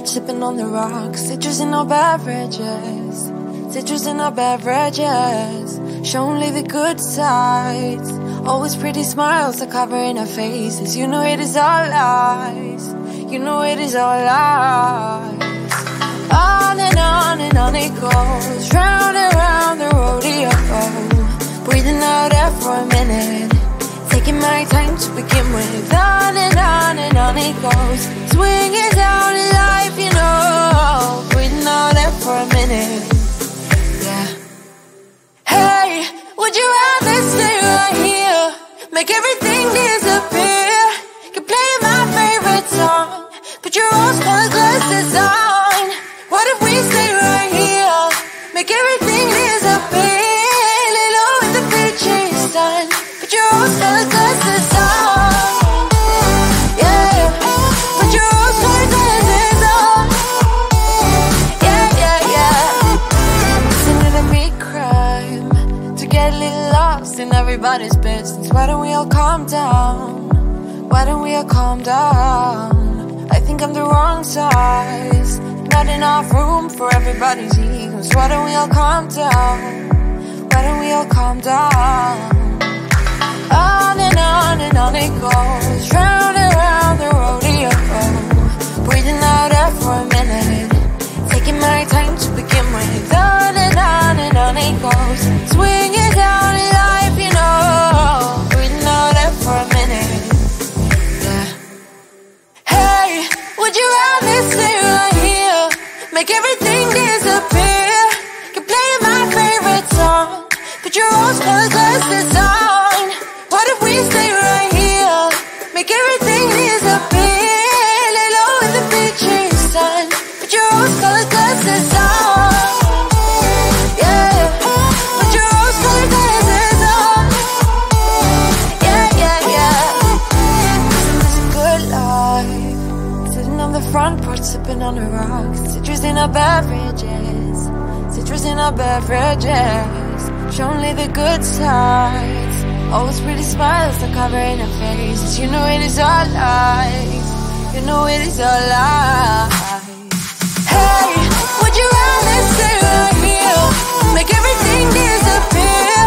front sipping on the rocks. Citrus in our beverages. Citrus in our beverages. Show only the good sides. Always pretty smiles are covering our faces. You know it is all lies. You know it is all lies. On and on and on it goes. Round and round the rodeo. Breathing out air for a minute. Taking my time to begin with. On and on and on it goes. Swinging down in life, you know. Breathing out air for a minute. Yeah. Hey, would you rather stay right here? Make everything disappear. Keep playing my favorite song. Put your rose-colored glasses on. What if we stay right here? Make everything Why don't we all calm down? Why don't we all calm down? I think I'm the wrong size. Not enough room for everybody's egos. Why don't we all calm down? Why don't we all calm down? On and on and on it goes. Round and round the rodeo. Breathing out air for a minute. Taking my time to begin with. On and on and on it goes. Swinging down in life, you know. Would you rather stay right here? Make everything disappear. Keep playing my favorite song. Put your rose-colored glasses on. Sipping on the rocks. Citrus in our beverages. Citrus in our beverages. Show only the good sides. Always pretty smiles are covering our faces. You know it is all lies. You know it is all lies. Hey, would you rather stay right here? Make everything disappear.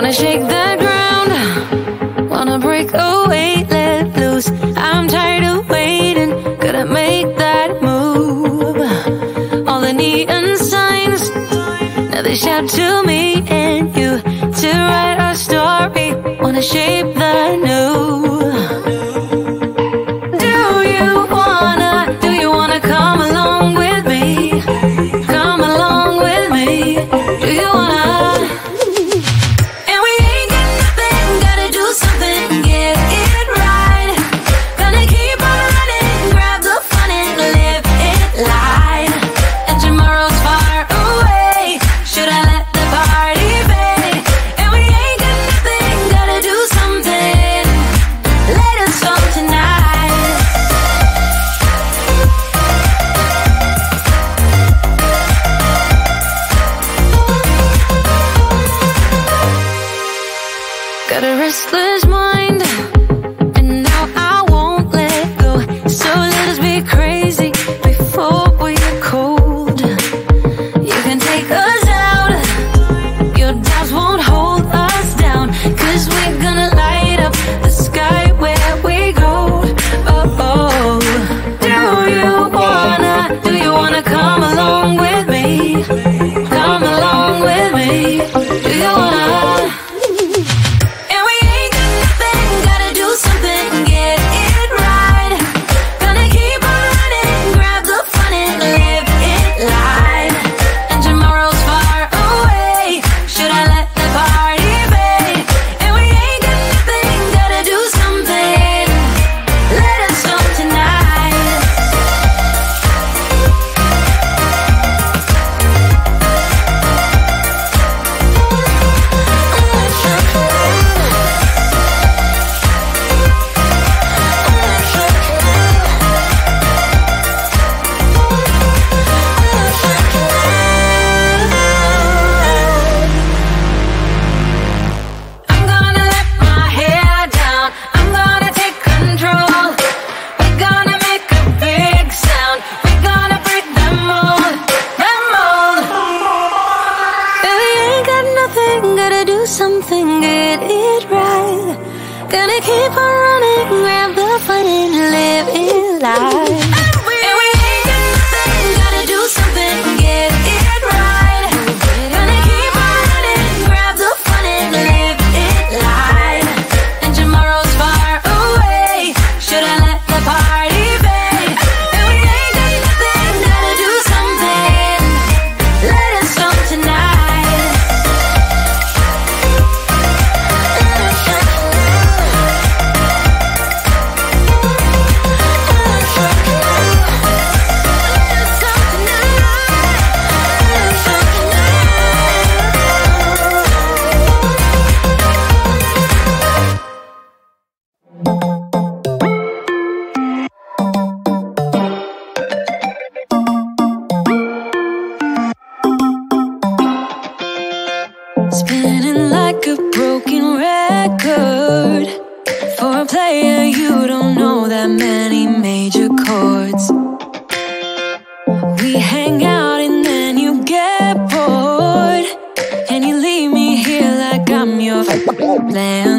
Wanna shake the ground, wanna break away, let loose. I'm tired of waiting, gotta make that move. All the neon signs, now they shout to me and you to write our story. Wanna shape the new.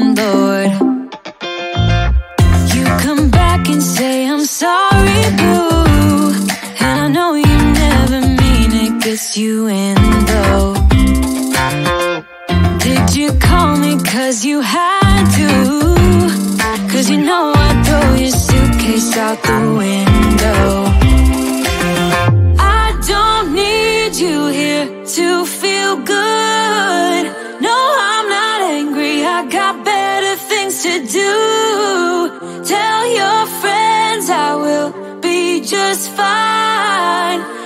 Landlord. You just fine.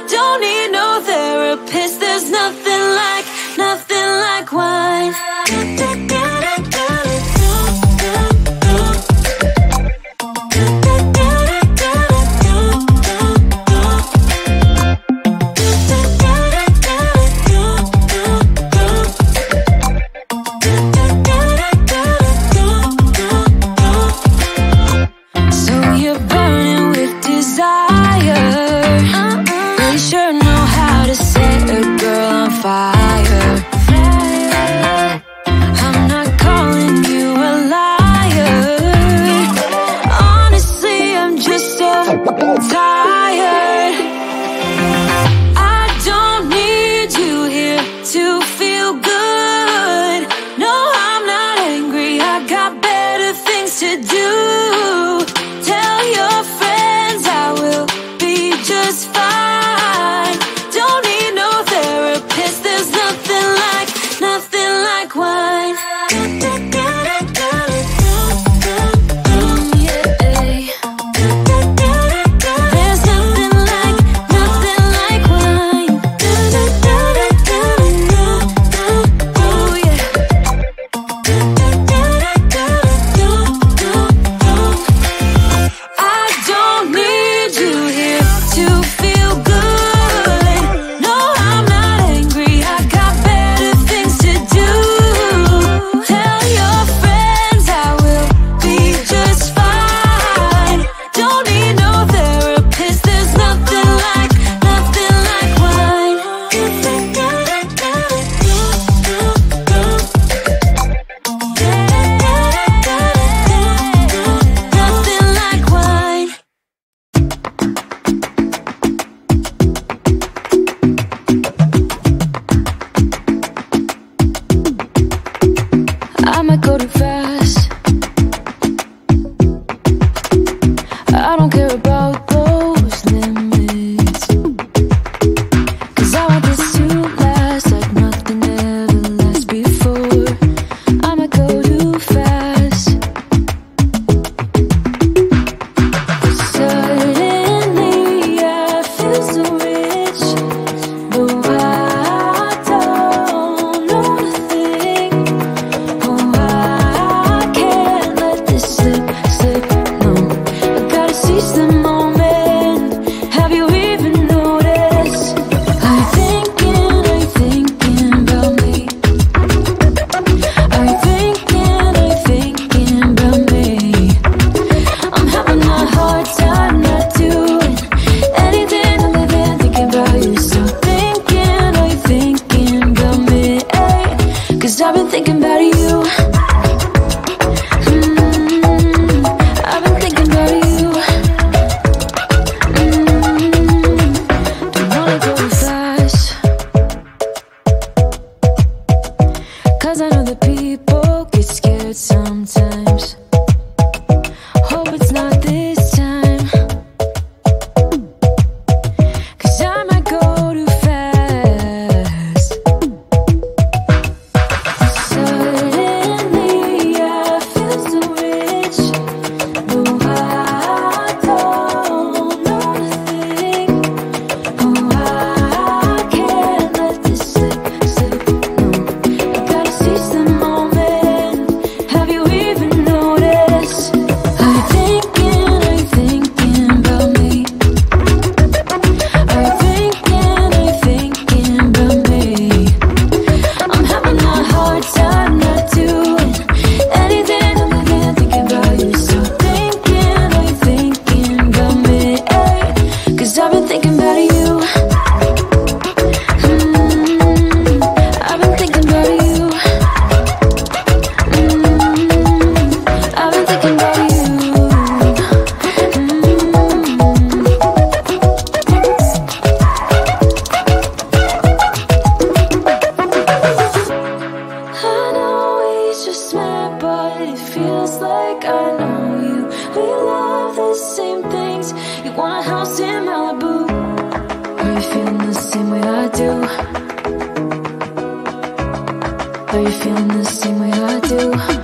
Are you feeling the same way I do?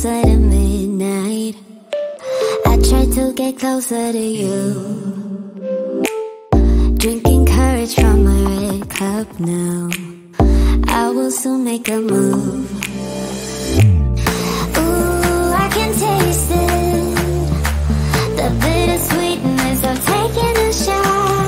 closer to midnight. I try to get closer to you. Drinking courage from my red cup now. I will soon make a move. Ooh, I can taste it. The bittersweetness of taking a shot.